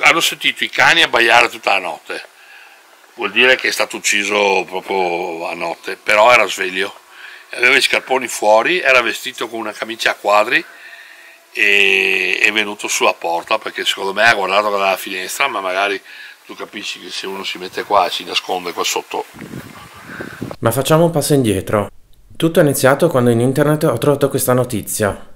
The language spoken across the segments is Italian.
Hanno sentito i cani abbaiare tutta la notte, vuol dire che è stato ucciso proprio a notte, però era sveglio, aveva i scarponi fuori, era vestito con una camicia a quadri e è venuto sulla porta perché secondo me ha guardato dalla finestra, ma magari tu capisci che se uno si mette qua e si nasconde qua sotto. Ma facciamo un passo indietro. Tutto è iniziato quando in internet ho trovato questa notizia.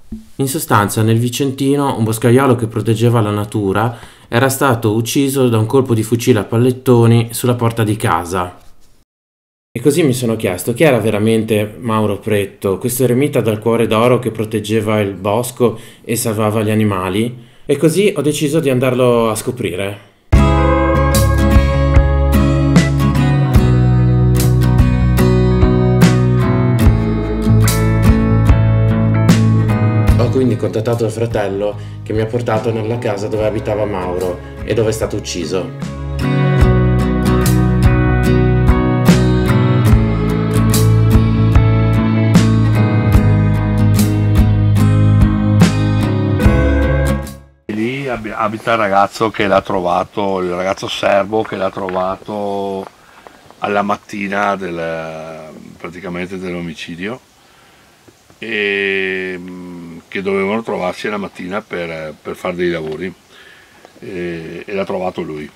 In sostanza, nel Vicentino, un boscaiolo che proteggeva la natura era stato ucciso da un colpo di fucile a pallettoni sulla porta di casa. E così mi sono chiesto chi era veramente Mauro Pretto, questo eremita dal cuore d'oro che proteggeva il bosco e salvava gli animali, e così ho deciso di andarlo a scoprire. Contattato il fratello che mi ha portato nella casa dove abitava Mauro e dove è stato ucciso. Lì abita il ragazzo che l'ha trovato, il ragazzo serbo che l'ha trovato alla mattina del, praticamente dell'omicidio e che dovevano trovarsi la mattina per, per fare dei lavori e, e l'ha trovato lui.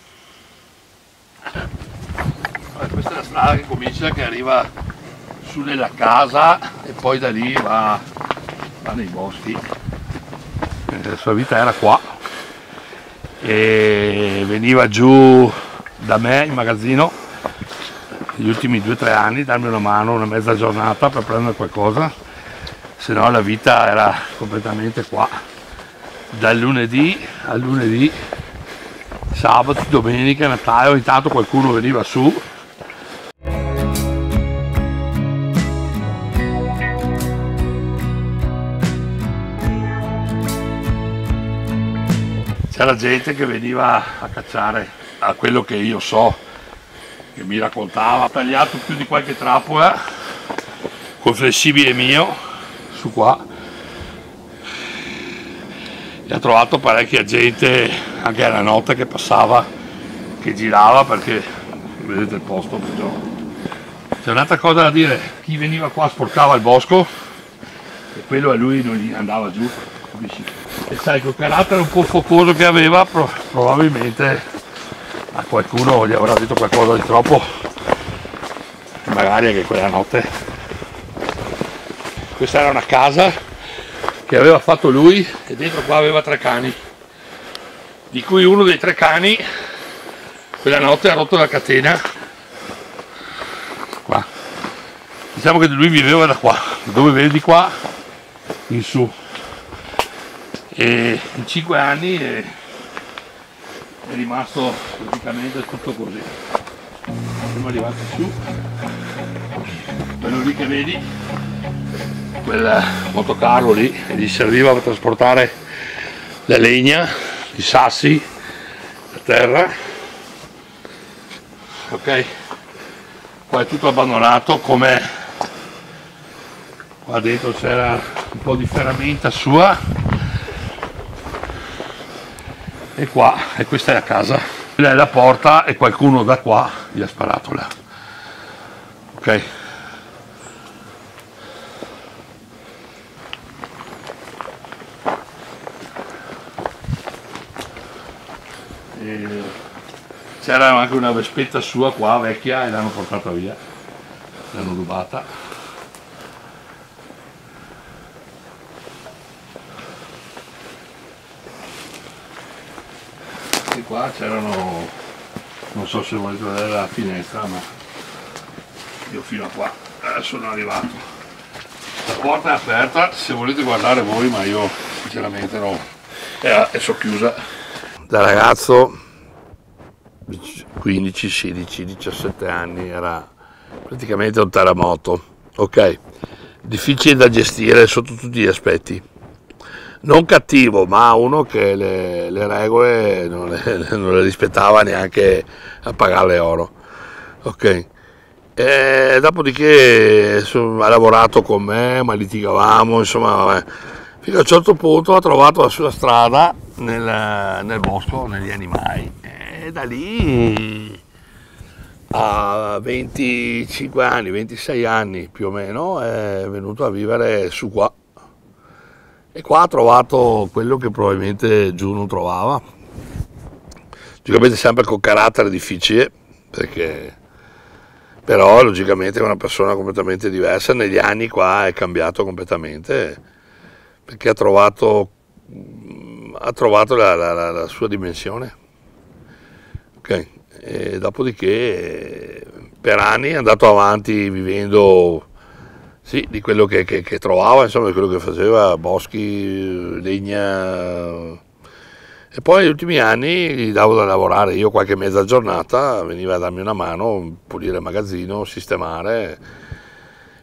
Allora, questa è la strada che comincia, che arriva su nella casa e poi da lì va, va nei boschi. Eh, la sua vita era qua e veniva giù da me in magazzino gli ultimi due o tre anni darmi una mano una mezza giornata per prendere qualcosa se no la vita era completamente qua. Dal lunedì al lunedì sabato, domenica, Natale ogni tanto qualcuno veniva su. C'era gente che veniva a cacciare a quello che io so che mi raccontava. Ha tagliato più di qualche trappola col flessibile mio su qua. E ha trovato parecchia gente anche alla notte che passava che girava perché vedete il posto c'è un'altra cosa da dire chi veniva qua sporcava il bosco e quello a lui non gli andava giù e sai col carattere un po' focoso che aveva probabilmente a qualcuno gli avrà detto qualcosa di troppo. Magari anche quella notte questa era una casa che aveva fatto lui e dentro qua aveva tre cani di cui uno dei tre cani quella notte ha rotto la catena. Qua. Diciamo che lui viveva da qua dove vedi qua in su. E in cinque anni è, è rimasto praticamente tutto così. Siamo arrivati su quello lì che vedi quel motocarro lì gli serviva per trasportare la legna, i sassi, la terra. Ok, qua è tutto abbandonato come qua dentro c'era un po' di ferramenta sua. E qua e questa è la casa. Quella è la porta e qualcuno da qua gli ha sparato là. Ok c'era anche una vespetta sua qua vecchia e l'hanno portata via. L'hanno rubata. E qua c'erano non so se volete vedere la finestra ma io fino a qua eh, sono arrivato. La porta è aperta se volete guardare voi ma io sinceramente no. È, è socchiusa da ragazzo 15, 16, 17 anni, era praticamente un terremoto, ok? Difficile da gestire sotto tutti gli aspetti. Non cattivo, ma uno che le, le regole non le, non le, rispettava neanche a pagarle oro, ok? E dopodiché ha lavorato con me, ma litigavamo, insomma, vabbè fino a un certo punto ha trovato la sua strada nel, nel bosco, negli animali. E da lì a 25 anni, 26 anni più o meno è venuto a vivere su qua. E qua ha trovato quello che probabilmente giù non trovava. Logicamente sempre con carattere difficile perché però logicamente è una persona completamente diversa. Negli anni qua è cambiato completamente perché ha trovato, ha trovato la, la, la, sua dimensione. Okay. E dopodiché per anni è andato avanti vivendo sì, di quello che, che, che, trovava, insomma, di quello che faceva, boschi, legna. E poi negli ultimi anni gli davo da lavorare, io qualche mezza giornata veniva a darmi una mano, pulire il magazzino, sistemare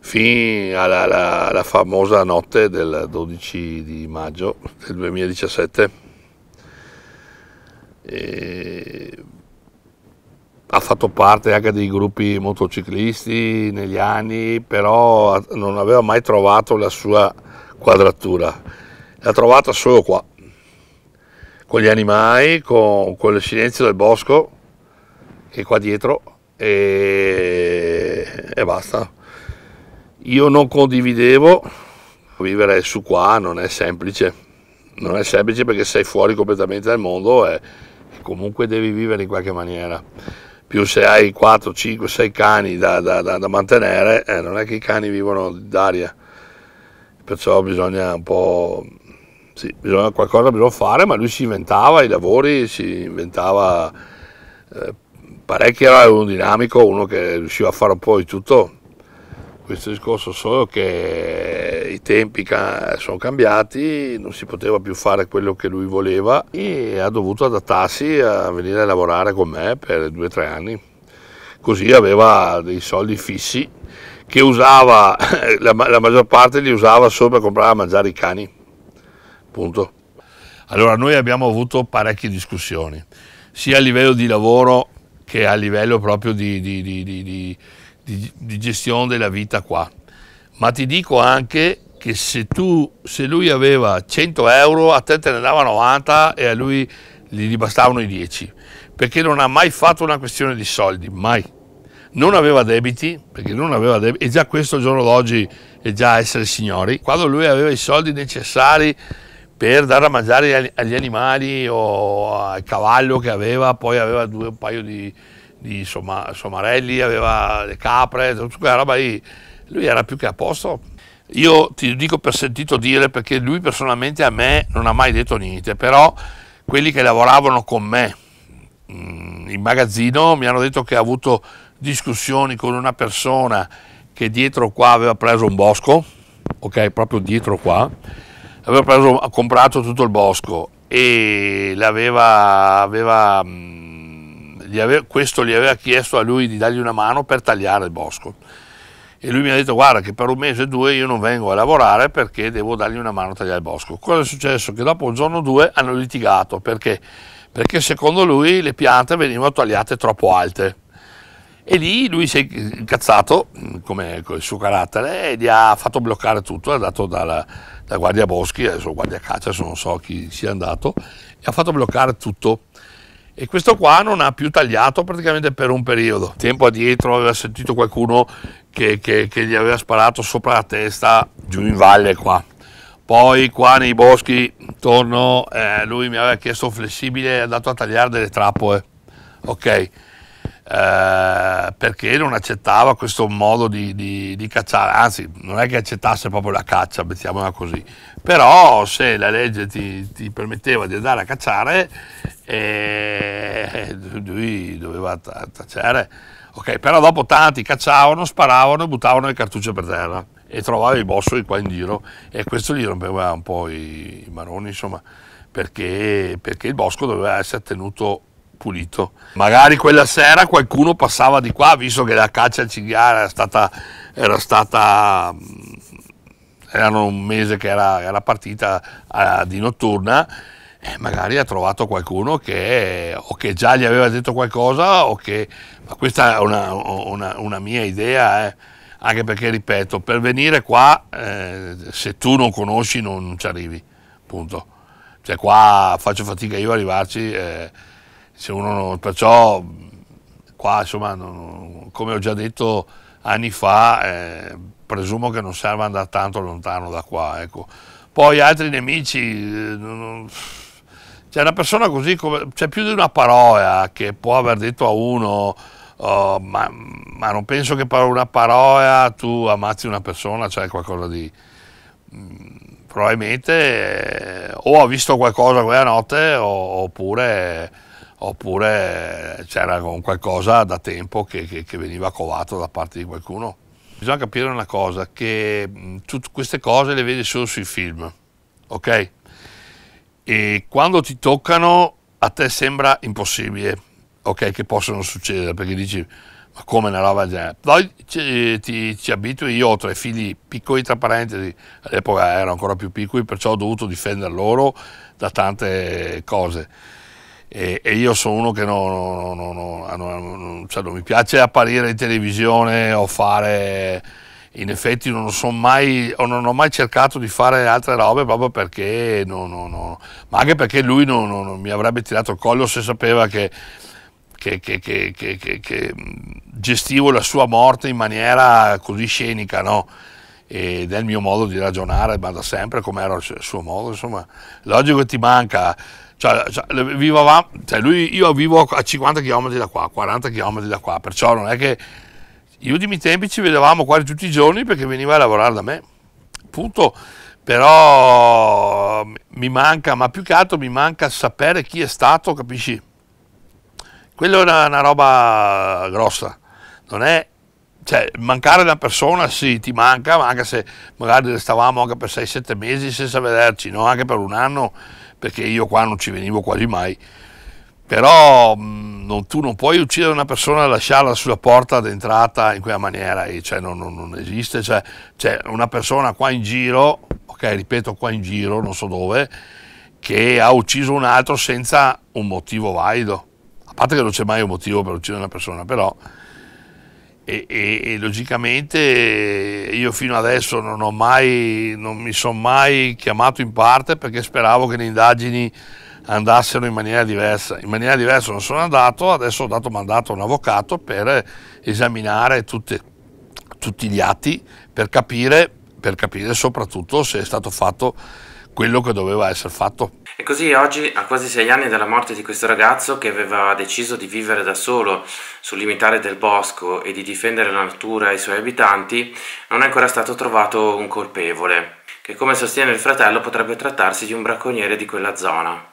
fino alla, alla, alla, famosa notte del 12 di maggio del 2017. E ha fatto parte anche dei gruppi motociclisti negli anni, però non aveva mai trovato la sua quadratura. L'ha trovata solo qua, con gli animali, con, con il silenzio del bosco, che è qua dietro, e, e basta io non condividevo, vivere su qua non è semplice, non è semplice perché sei fuori completamente dal mondo e comunque devi vivere in qualche maniera. Più se hai 4, 5, 6 cani da, da, da, da mantenere, eh, non è che i cani vivono d'aria, perciò bisogna un po'... Sì, bisogna, qualcosa bisogna fare, ma lui si inventava i lavori, si inventava eh, parecchio, era un dinamico, uno che riusciva a fare un po' di tutto questo discorso solo che i tempi sono cambiati, non si poteva più fare quello che lui voleva e ha dovuto adattarsi a venire a lavorare con me per due o tre anni. Così aveva dei soldi fissi che usava, la, la maggior parte li usava solo per comprare a mangiare i cani. Punto. Allora noi abbiamo avuto parecchie discussioni, sia a livello di lavoro che a livello proprio di, di, di, di di, di gestione della vita qua. Ma ti dico anche che se, tu, se lui aveva 100 euro, a te te ne dava 90 e a lui gli bastavano i 10, perché non ha mai fatto una questione di soldi, mai. Non aveva debiti, perché non aveva debiti, e già questo giorno d'oggi è già essere signori. Quando lui aveva i soldi necessari per dare a mangiare agli animali o al cavallo che aveva, poi aveva due, un paio di, di somma, somarelli, aveva le capre, tutta quella roba lì, lui era più che a posto. Io ti dico per sentito dire perché lui personalmente a me non ha mai detto niente, però quelli che lavoravano con me mm, in magazzino mi hanno detto che ha avuto discussioni con una persona che dietro qua aveva preso un bosco, ok, proprio dietro qua, aveva preso, comprato tutto il bosco e l'aveva aveva, mm, gli aveva, questo gli aveva chiesto a lui di dargli una mano per tagliare il bosco. E lui mi ha detto guarda che per un mese o due io non vengo a lavorare perché devo dargli una mano a tagliare il bosco. Cosa è successo? Che dopo un giorno o due hanno litigato perché? Perché secondo lui le piante venivano tagliate troppo alte. E lì lui si è incazzato, come il suo carattere, e gli ha fatto bloccare tutto, è andato dalla, da guardia boschi, adesso guardia caccia, non so chi sia andato, e ha fatto bloccare tutto e questo qua non ha più tagliato praticamente per un periodo. Tempo addietro aveva sentito qualcuno che, che, che gli aveva sparato sopra la testa giù in valle qua. Poi qua nei boschi intorno eh, lui mi aveva chiesto flessibile, è andato a tagliare delle trappole, ok? Eh, perché non accettava questo modo di, di, di, cacciare, anzi non è che accettasse proprio la caccia, mettiamola così, però se la legge ti, ti permetteva di andare a cacciare e lui doveva tacere. Ok, però dopo tanti cacciavano, sparavano e buttavano le cartucce per terra. E trovava i bossoli qua in giro. E questo gli rompeva un po' i, i maroni, insomma, perché, perché il bosco doveva essere tenuto pulito. Magari quella sera qualcuno passava di qua, visto che la caccia al cinghiale era stata, era stata erano un mese che era, era partita uh, di notturna eh, magari ha trovato qualcuno che o che già gli aveva detto qualcosa o che, ma questa è una, una, una mia idea, eh, anche perché, ripeto, per venire qua, eh, se tu non conosci non, non ci arrivi, punto. Cioè qua faccio fatica io ad arrivarci, eh, uno perciò qua insomma, non, come ho già detto anni fa, eh, presumo che non serva andare tanto lontano da qua. Ecco. Poi altri nemici, eh, non, c'è una persona così, c'è più di una parola che può aver detto a uno, oh, ma, ma, non penso che per una parola tu ammazzi una persona, c'è qualcosa di... Mm, probabilmente eh, o ha visto qualcosa quella notte o, oppure, oppure c'era qualcosa da tempo che, che, che veniva covato da parte di qualcuno. Bisogna capire una cosa, che tutte queste cose le vedi solo sui film, ok? E quando ti toccano a te sembra impossibile, ok, che possono succedere, perché dici, ma come una roba genere? Poi ci, ti, ci abitui, io ho tre figli piccoli, tra parentesi, all'epoca erano ancora più piccoli, perciò ho dovuto difendere loro da tante cose. E, e io sono uno che non, non, non, cioè non mi piace apparire in televisione o fare in effetti non, mai, non, ho mai cercato di fare altre robe proprio perché, no, no, no. ma anche perché lui non, mi avrebbe tirato il collo se sapeva che che, che, che, che, gestivo la sua morte in maniera così scenica, no? Ed è il mio modo di ragionare, ma da sempre come era il suo modo, insomma, logico che ti manca. Cioè, cioè, vivavamo, cioè lui, io vivo a 50 km da qua, 40 km da qua, perciò non è che gli ultimi tempi ci vedevamo quasi tutti i giorni perché veniva a lavorare da me, punto. Però mi manca, ma più che altro mi manca sapere chi è stato, capisci? Quello è una, una roba grossa, non è cioè, mancare una persona sì, ti manca, ma anche se magari stavamo anche per 6-7 mesi senza vederci, no? anche per un anno, perché io qua non ci venivo quasi mai. Però mh, non, tu non puoi uccidere una persona e lasciarla sulla porta d'entrata in quella maniera, cioè, non, non, non, esiste. Cioè, c'è una persona qua in giro, ok, ripeto qua in giro, non so dove, che ha ucciso un altro senza un motivo valido a parte che non c'è mai un motivo per uccidere una persona, però e, e, e logicamente io fino adesso non, mai, non mi sono mai chiamato in parte perché speravo che le indagini andassero in maniera diversa. In maniera diversa non sono andato, adesso ho dato mandato a un avvocato per esaminare tutte, tutti gli atti per capire, per capire soprattutto se è stato fatto quello che doveva essere fatto. E così oggi, a quasi sei anni dalla morte di questo ragazzo che aveva deciso di vivere da solo sul limitare del bosco e di difendere la natura e i suoi abitanti, non è ancora stato trovato un colpevole, che come sostiene il fratello potrebbe trattarsi di un bracconiere di quella zona.